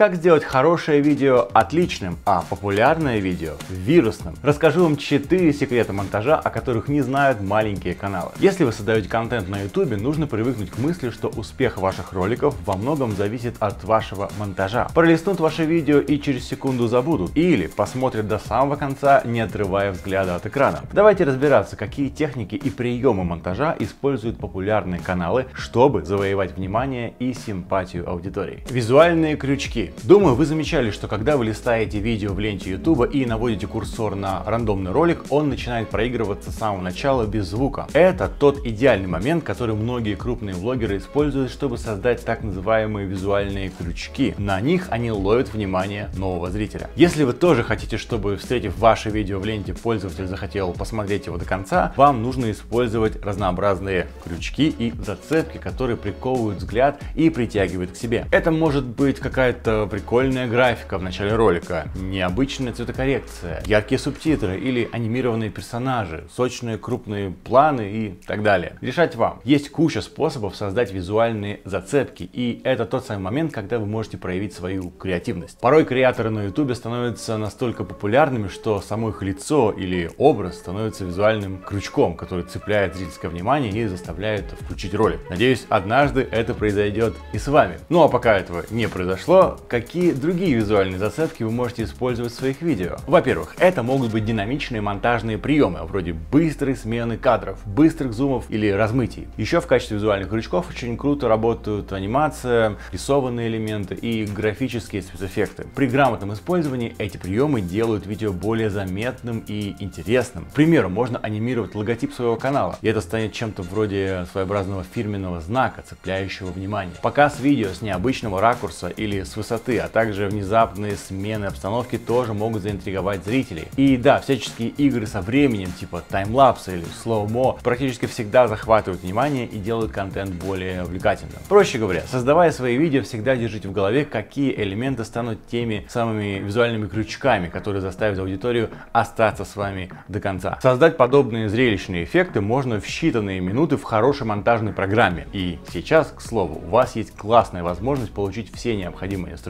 Как сделать хорошее видео отличным, а популярное видео вирусным. Расскажу вам 4 секрета монтажа, о которых не знают маленькие каналы. Если вы создаете контент на YouTube, нужно привыкнуть к мысли, что успех ваших роликов во многом зависит от вашего монтажа. Пролистнут ваше видео и через секунду забудут. Или посмотрят до самого конца, не отрывая взгляда от экрана. Давайте разбираться, какие техники и приемы монтажа используют популярные каналы, чтобы завоевать внимание и симпатию аудитории. Визуальные крючки. Думаю, вы замечали, что когда вы листаете видео в ленте YouTube и наводите курсор на рандомный ролик, он начинает проигрываться с самого начала без звука. Это тот идеальный момент, который многие крупные блогеры используют, чтобы создать так называемые визуальные крючки. На них они ловят внимание нового зрителя. Если вы тоже хотите, чтобы встретив ваше видео в ленте, пользователь захотел посмотреть его до конца, вам нужно использовать разнообразные крючки и зацепки, которые приковывают взгляд и притягивают к себе. Это может быть какая-то прикольная графика в начале ролика, необычная цветокоррекция, яркие субтитры или анимированные персонажи, сочные крупные планы и так далее. Решать вам. Есть куча способов создать визуальные зацепки, и это тот самый момент, когда вы можете проявить свою креативность. Порой креаторы на YouTube становятся настолько популярными, что само их лицо или образ становится визуальным крючком, который цепляет зрительское внимание и заставляет включить ролик. Надеюсь, однажды это произойдет и с вами. Ну а пока этого не произошло, какие другие визуальные зацепки вы можете использовать в своих видео? Во-первых, это могут быть динамичные монтажные приемы, вроде быстрой смены кадров, быстрых зумов или размытий. Еще в качестве визуальных крючков очень круто работают анимация, рисованные элементы и графические спецэффекты. При грамотном использовании эти приемы делают видео более заметным и интересным. К примеру, можно анимировать логотип своего канала, и это станет чем-то вроде своеобразного фирменного знака, цепляющего внимание. Показ видео с необычного ракурса или с высоты, а также внезапные смены обстановки тоже могут заинтриговать зрителей. И да, всяческие игры со временем, типа таймлапса или слоумо, практически всегда захватывают внимание и делают контент более увлекательным. Проще говоря, создавая свои видео, всегда держите в голове, какие элементы станут теми самыми визуальными крючками, которые заставят аудиторию остаться с вами до конца. Создать подобные зрелищные эффекты можно в считанные минуты в хорошей монтажной программе. И сейчас, к слову, у вас есть классная возможность получить все необходимые инструменты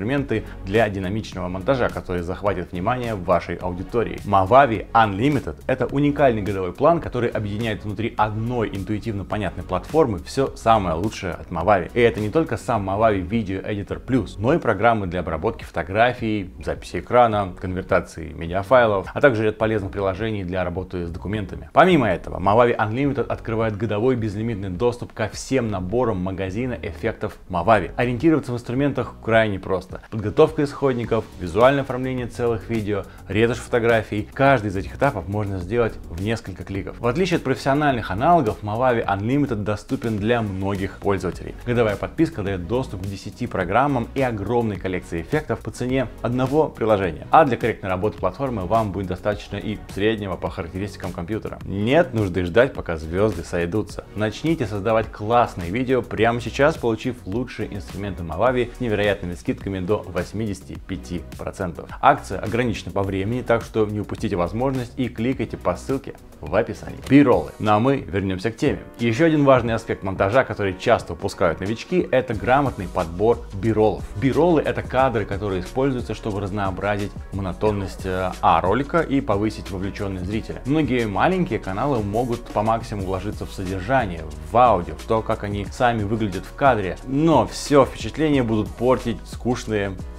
для динамичного монтажа, который захватит внимание вашей аудитории. Movavi Unlimited — это уникальный годовой план, который объединяет внутри одной интуитивно понятной платформы все самое лучшее от Movavi. И это не только сам Movavi Video Editor Plus, но и программы для обработки фотографий, записи экрана, конвертации медиафайлов, а также ряд полезных приложений для работы с документами. Помимо этого, Movavi Unlimited открывает годовой безлимитный доступ ко всем наборам магазина эффектов Movavi. Ориентироваться в инструментах крайне просто. Подготовка исходников, визуальное оформление целых видео, ретушь фотографий. Каждый из этих этапов можно сделать в несколько кликов. В отличие от профессиональных аналогов, Movavi Unlimited доступен для многих пользователей. Годовая подписка дает доступ к 10 программам и огромной коллекции эффектов по цене одного приложения. А для корректной работы платформы вам будет достаточно и среднего по характеристикам компьютера. Нет нужды ждать, пока звезды сойдутся. Начните создавать классные видео прямо сейчас, получив лучшие инструменты Movavi с невероятными скидками до 85%. Акция ограничена по времени, так что не упустите возможность и кликайте по ссылке в описании. Бироллы. Ну а мы вернемся к теме. Еще один важный аспект монтажа, который часто упускают новички, это грамотный подбор бироллов. Бироллы это кадры, которые используются, чтобы разнообразить монотонность э, А ролика и повысить вовлеченность зрителя. Многие маленькие каналы могут по максимуму вложиться в содержание, в аудио, в то, как они сами выглядят в кадре, но все впечатления будут портить скучные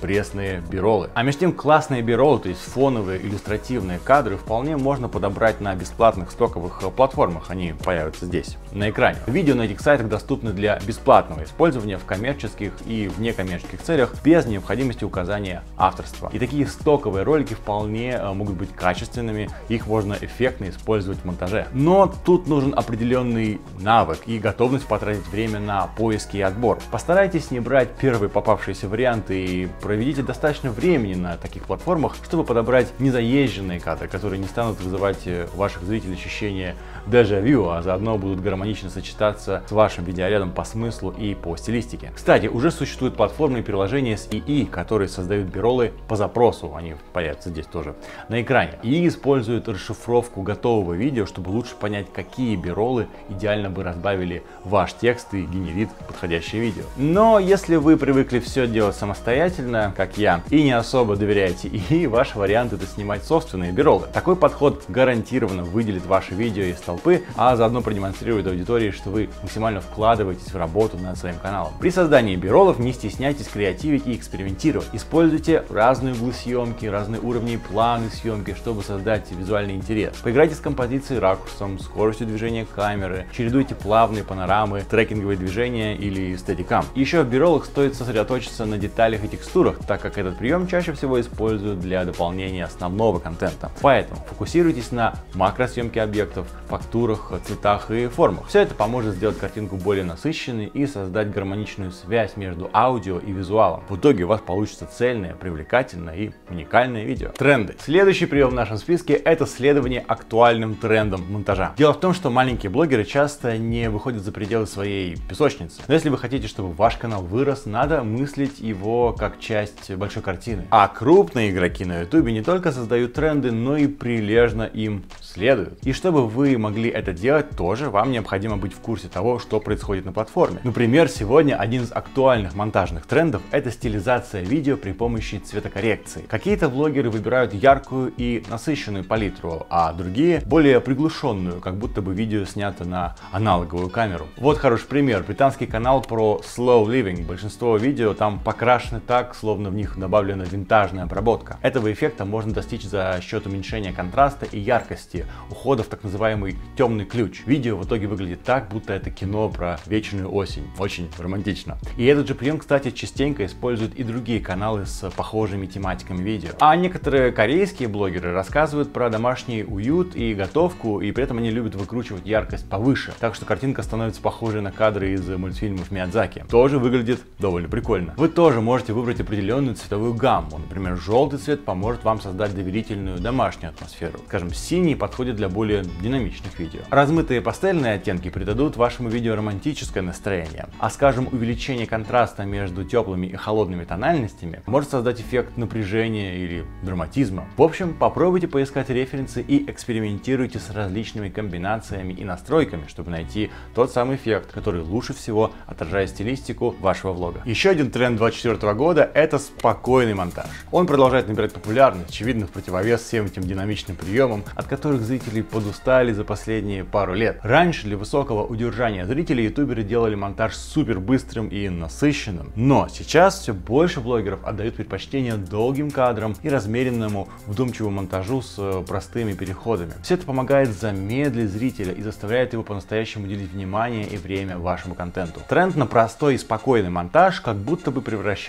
пресные биролы. А между тем классные биролы, то есть фоновые иллюстративные кадры, вполне можно подобрать на бесплатных стоковых платформах. Они появятся здесь, на экране. Видео на этих сайтах доступны для бесплатного использования в коммерческих и в некоммерческих целях без необходимости указания авторства. И такие стоковые ролики вполне э, могут быть качественными, их можно эффектно использовать в монтаже. Но тут нужен определенный навык и готовность потратить время на поиски и отбор. Постарайтесь не брать первые попавшиеся варианты и проведите достаточно времени на таких платформах, чтобы подобрать незаезженные кадры, которые не станут вызывать э, у ваших зрителей ощущение дежавю, а заодно будут гармонично сочетаться с вашим видеорядом по смыслу и по стилистике. Кстати, уже существуют платформы и приложения с ИИ, которые создают биролы по запросу, они появятся здесь тоже на экране, и используют расшифровку готового видео, чтобы лучше понять, какие биролы идеально бы разбавили ваш текст и генерит подходящее видео. Но если вы привыкли все делать самостоятельно, самостоятельно, как я, и не особо доверяете, и ваш вариант это снимать собственные биролы. Такой подход гарантированно выделит ваше видео из толпы, а заодно продемонстрирует аудитории, что вы максимально вкладываетесь в работу над своим каналом. При создании биролов не стесняйтесь креативить и экспериментировать. Используйте разные углы съемки, разные уровни планы съемки, чтобы создать визуальный интерес. Поиграйте с композицией, ракурсом, скоростью движения камеры, чередуйте плавные панорамы, трекинговые движения или стедикам. Еще в биролах стоит сосредоточиться на деталях и текстурах, так как этот прием чаще всего используют для дополнения основного контента. Поэтому фокусируйтесь на макросъемке объектов, фактурах, цветах и формах. Все это поможет сделать картинку более насыщенной и создать гармоничную связь между аудио и визуалом. В итоге у вас получится цельное, привлекательное и уникальное видео. Тренды. Следующий прием в нашем списке это следование актуальным трендам монтажа. Дело в том, что маленькие блогеры часто не выходят за пределы своей песочницы. Но если вы хотите, чтобы ваш канал вырос, надо мыслить его как часть большой картины. А крупные игроки на ютубе не только создают тренды, но и прилежно им следуют. И чтобы вы могли это делать, тоже вам необходимо быть в курсе того, что происходит на платформе. Например, сегодня один из актуальных монтажных трендов это стилизация видео при помощи цветокоррекции. Какие-то блогеры выбирают яркую и насыщенную палитру, а другие более приглушенную, как будто бы видео снято на аналоговую камеру. Вот хороший пример. Британский канал про slow living. Большинство видео там покрашены так, словно в них добавлена винтажная обработка. Этого эффекта можно достичь за счет уменьшения контраста и яркости, ухода в так называемый темный ключ. Видео в итоге выглядит так, будто это кино про вечную осень. Очень романтично. И этот же прием, кстати, частенько используют и другие каналы с похожими тематиками видео. А некоторые корейские блогеры рассказывают про домашний уют и готовку, и при этом они любят выкручивать яркость повыше. Так что картинка становится похожей на кадры из мультфильмов Миядзаки. Тоже выглядит довольно прикольно. Вы тоже можете выбрать определенную цветовую гамму. Например, желтый цвет поможет вам создать доверительную домашнюю атмосферу. Скажем, синий подходит для более динамичных видео. Размытые пастельные оттенки придадут вашему видео романтическое настроение. А скажем, увеличение контраста между теплыми и холодными тональностями может создать эффект напряжения или драматизма. В общем, попробуйте поискать референсы и экспериментируйте с различными комбинациями и настройками, чтобы найти тот самый эффект, который лучше всего отражает стилистику вашего влога. Еще один тренд 2024 года – это спокойный монтаж. Он продолжает набирать популярность, очевидно, в противовес всем этим динамичным приемам, от которых зрители подустали за последние пару лет. Раньше для высокого удержания зрителей ютуберы делали монтаж супер быстрым и насыщенным. Но сейчас все больше блогеров отдают предпочтение долгим кадрам и размеренному вдумчивому монтажу с э, простыми переходами. Все это помогает замедлить зрителя и заставляет его по-настоящему уделить внимание и время вашему контенту. Тренд на простой и спокойный монтаж как будто бы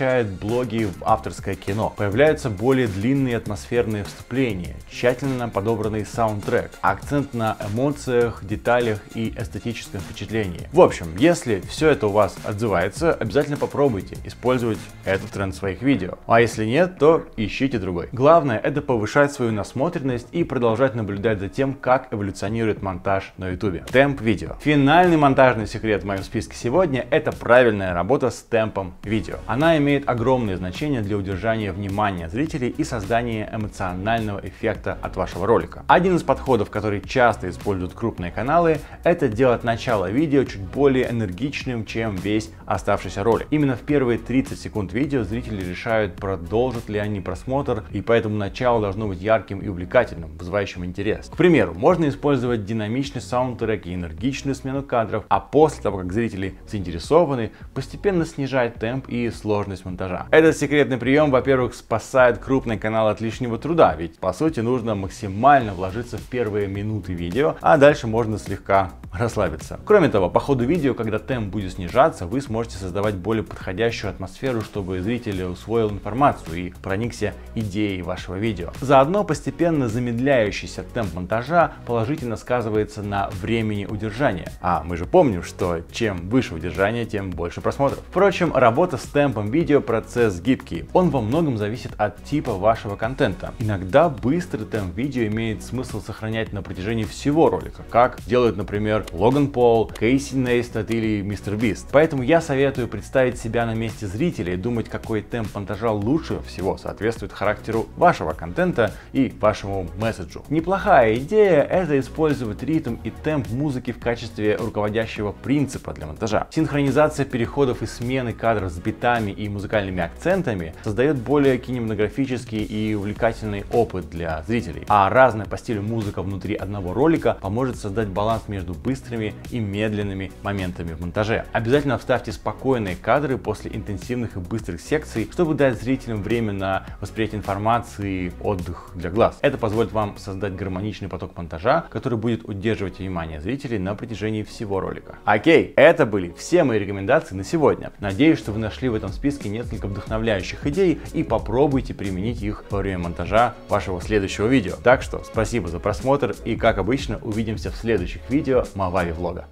превращает блоги в авторское кино. Появляются более длинные атмосферные вступления, тщательно подобранный саундтрек, акцент на эмоциях, деталях и эстетическом впечатлении. В общем, если все это у вас отзывается, обязательно попробуйте использовать этот тренд в своих видео. А если нет, то ищите другой. Главное это повышать свою насмотренность и продолжать наблюдать за тем, как эволюционирует монтаж на YouTube. Темп видео. Финальный монтажный секрет в моем списке сегодня это правильная работа с темпом видео. Она имеет огромное значение для удержания внимания зрителей и создания эмоционального эффекта от вашего ролика. Один из подходов, который часто используют крупные каналы, это делать начало видео чуть более энергичным, чем весь оставшийся ролик. Именно в первые 30 секунд видео зрители решают, продолжат ли они просмотр, и поэтому начало должно быть ярким и увлекательным, вызывающим интерес. К примеру, можно использовать динамичный саундтрек и энергичную смену кадров, а после того, как зрители заинтересованы, постепенно снижать темп и сложность монтажа. Этот секретный прием, во-первых, спасает крупный канал от лишнего труда, ведь по сути нужно максимально вложиться в первые минуты видео, а дальше можно слегка расслабиться. Кроме того, по ходу видео, когда темп будет снижаться, вы сможете создавать более подходящую атмосферу, чтобы зритель усвоил информацию и проникся идеей вашего видео. Заодно постепенно замедляющийся темп монтажа положительно сказывается на времени удержания. А мы же помним, что чем выше удержание, тем больше просмотров. Впрочем, работа с темпом видео процесс гибкий. Он во многом зависит от типа вашего контента. Иногда быстрый темп видео имеет смысл сохранять на протяжении всего ролика, как делают, например, Логан Пол, Кейси Нейстат или Мистер Бист. Поэтому я советую представить себя на месте зрителя и думать, какой темп монтажа лучше всего соответствует характеру вашего контента и вашему месседжу. Неплохая идея это использовать ритм и темп музыки в качестве руководящего принципа для монтажа. Синхронизация переходов и смены кадров с битами и музыкальными акцентами создает более кинематографический и увлекательный опыт для зрителей. А разная по стилю музыка внутри одного ролика поможет создать баланс между быстрыми и медленными моментами в монтаже. Обязательно вставьте спокойные кадры после интенсивных и быстрых секций, чтобы дать зрителям время на восприятие информации и отдых для глаз. Это позволит вам создать гармоничный поток монтажа, который будет удерживать внимание зрителей на протяжении всего ролика. Окей, это были все мои рекомендации на сегодня. Надеюсь, что вы нашли в этом списке несколько вдохновляющих идей и попробуйте применить их во время монтажа вашего следующего видео. Так что спасибо за просмотр и как обычно увидимся в следующих видео Мавави влога.